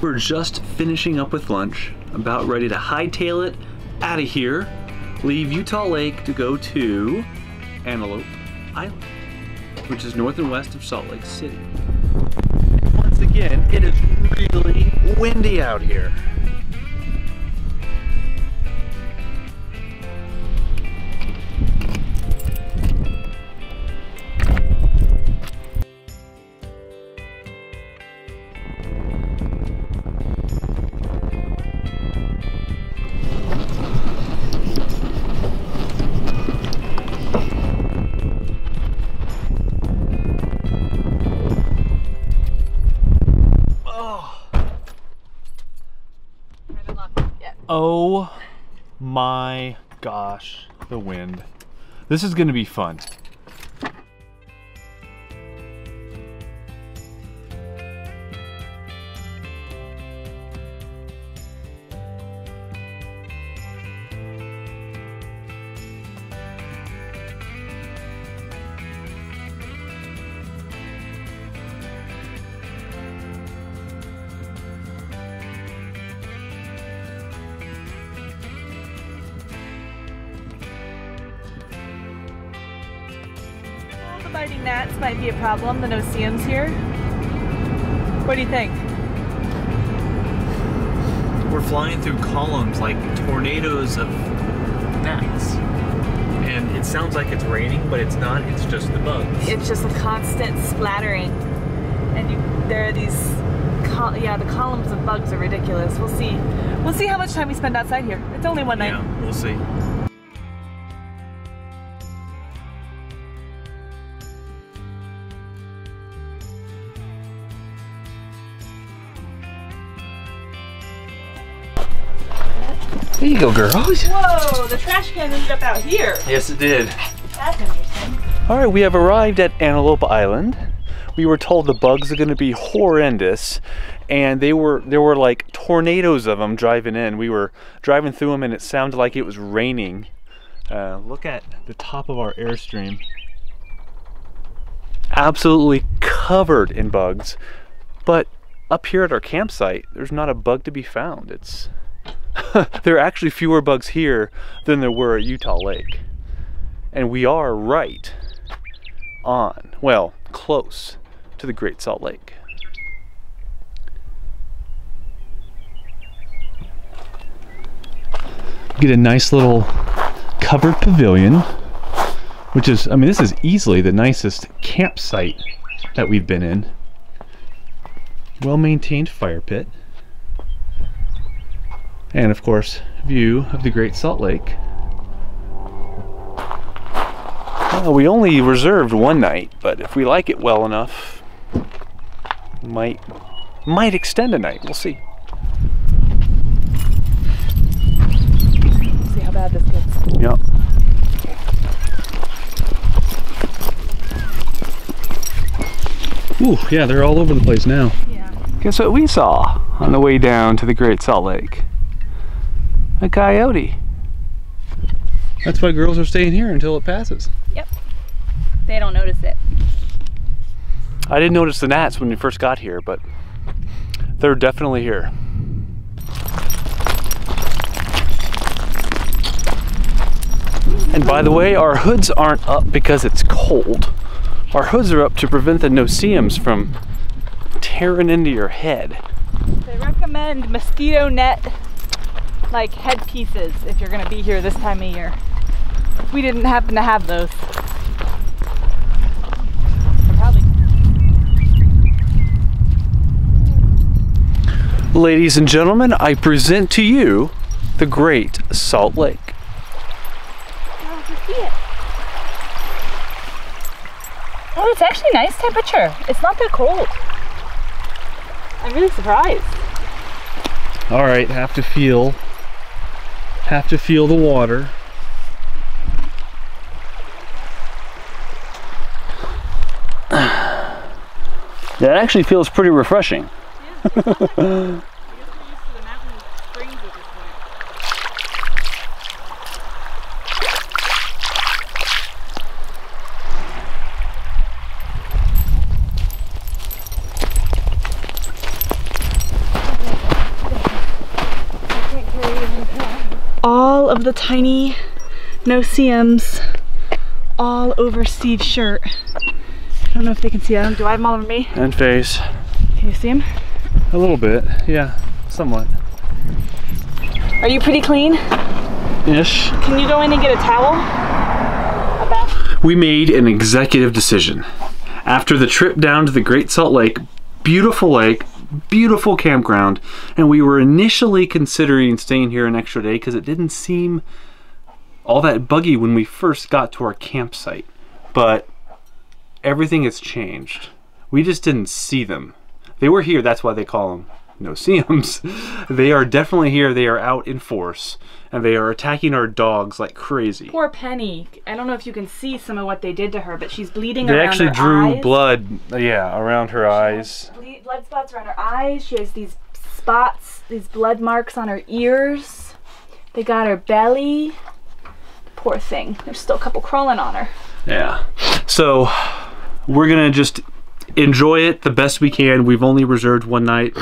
We're just finishing up with lunch, about ready to hightail it out of here, leave Utah Lake to go to Antelope Island, which is north and west of Salt Lake City. And once again, it is really windy out here. My gosh, the wind. This is gonna be fun. Well, the gnats might be a problem, the no-see-ums here. What do you think? We're flying through columns like tornadoes of gnats. And it sounds like it's raining, but it's not, it's just the bugs. It's just a constant splattering. And you, there are these, col- yeah, the columns of bugs are ridiculous. We'll see. We'll see how much time we spend outside here. It's only one night. Yeah, we'll see. There you go, girls. Whoa, the trash can ended up out here. Yes, it did. That's interesting. All right, we have arrived at Antelope Island. We were told the bugs are going to be horrendous, and they were there were like tornadoes of them driving in. We were driving through them, and it sounded like it was raining. Uh, look at the top of our airstream. Absolutely covered in bugs, but up here at our campsite, there's not a bug to be found. It's there are actually fewer bugs here than there were at Utah Lake. And we are right on, well, close to the Great Salt Lake. Get a nice little covered pavilion, which is, I mean, this is easily the nicest campsite that we've been in. Well maintained fire pit. And of course, view of the Great Salt Lake. Well, we only reserved one night, but if we like it well enough, might might extend a night. We'll see. See how bad this gets. Yeah. Ooh, yeah, they're all over the place now. Yeah. Guess what we saw on the way down to the Great Salt Lake? A coyote. That's why girls are staying here until it passes. Yep. They don't notice it. I didn't notice the gnats when we first got here, but they're definitely here. And by the way, our hoods aren't up because it's cold. Our hoods are up to prevent the no-see-ums from tearing into your head. They recommend mosquito net like headpieces if you're gonna be here this time of year. We didn't happen to have those. Ladies and gentlemen, I present to you the Great Salt Lake. Oh, you see it. Oh, it's actually nice temperature. It's not that cold. I'm really surprised. All right, have to feel have to feel the water. That actually feels pretty refreshing. of the tiny no-see-ums all over Steve's shirt. I don't know if they can see that. Do I have them all over me? And face. Can you see them? A little bit, yeah, somewhat. Are you pretty clean? Ish. Can you go in and get a towel? A bath? We made an executive decision. After the trip down to the Great Salt Lake, beautiful lake, beautiful campground, and we were initially considering staying here an extra day because it didn't seem all that buggy when we first got to our campsite. But everything has changed. We just didn't see them. They were here, that's why they call them no-see-ums. they are definitely here, they are out in force, and they are attacking our dogs like crazy. Poor Penny. I don't know if you can see some of what they did to her, but she's bleeding They around actually drew eyes. blood, yeah, around her eyes. Ble- blood spots around her eyes. She has these spots, these blood marks on her ears. They got her belly. Poor thing. There's still a couple crawling on her. Yeah. So we're gonna just enjoy it the best we can. We've only reserved one night.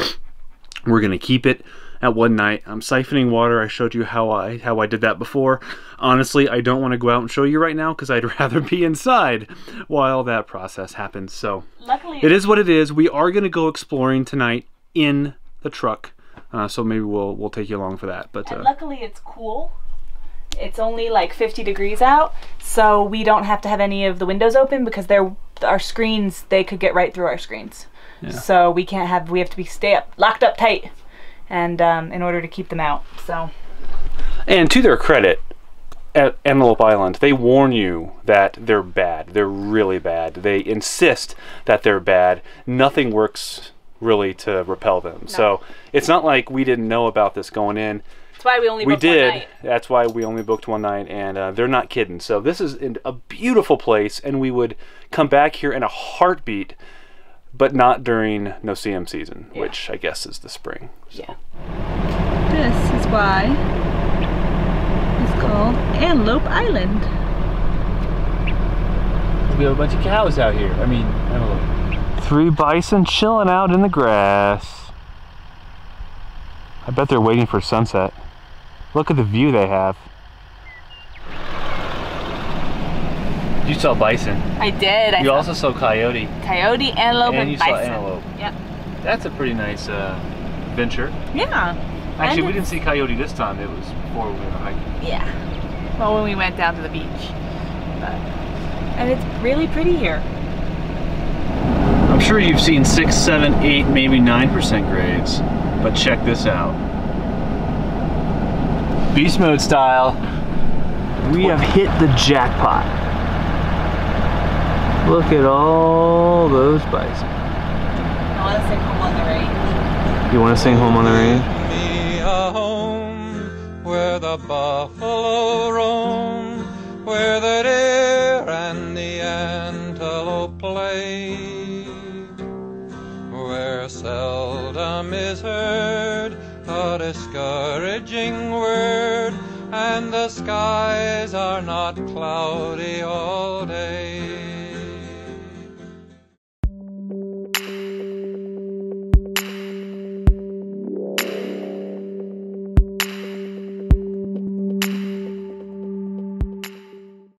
We're gonna keep it at one night. I'm siphoning water. I showed you how I how I did that before. Honestly, I don't want to go out and show you right now because I'd rather be inside while that process happens. So Luckily, it is what it is. We are gonna go exploring tonight in the truck. Uh, so maybe we'll we'll take you along for that. But uh, luckily, it's cool. It's only like 50 degrees out, so we don't have to have any of the windows open because they're our screens. They could get right through our screens. So we can't have. We have to be stay up, locked up tight, and um, in order to keep them out. So And to their credit, at Antelope Island, they warn you that they're bad. They're really bad. They insist that they're bad. Nothing works really to repel them. So it's not like we didn't know about this going in. that's why we only We booked one did. That's why we only booked one night, and uh, they're not kidding. So this is in- a beautiful place, and we would come back here in a heartbeat, but not during no-see-um season, Yeah. which I guess is the spring. Yeah. This is why it's called Antelope Island. We have a bunch of cows out here. I mean, antelope. Three bison chilling out in the grass. I bet they're waiting for sunset. Look at the view they have. You saw bison. I did. I You saw also saw coyote. coyote, antelope, And and, you saw antelope. Yep. That's a pretty nice uh, venture. Yeah. Actually, we didn't see coyote this time. It was before we went hiking. Yeah. Well, when we went down to the beach. But, and it's really pretty here. I'm sure you've seen six, seven, eight, maybe nine percent grades, but check this out. Beast mode style. We have hit the jackpot. Look at all those bison. I want to sing home on the range. You want to sing Home on the Range? me a home where the buffalo roam, where the deer and the antelope play, where seldom is heard a discouraging word, and the skies are not cloudy all day.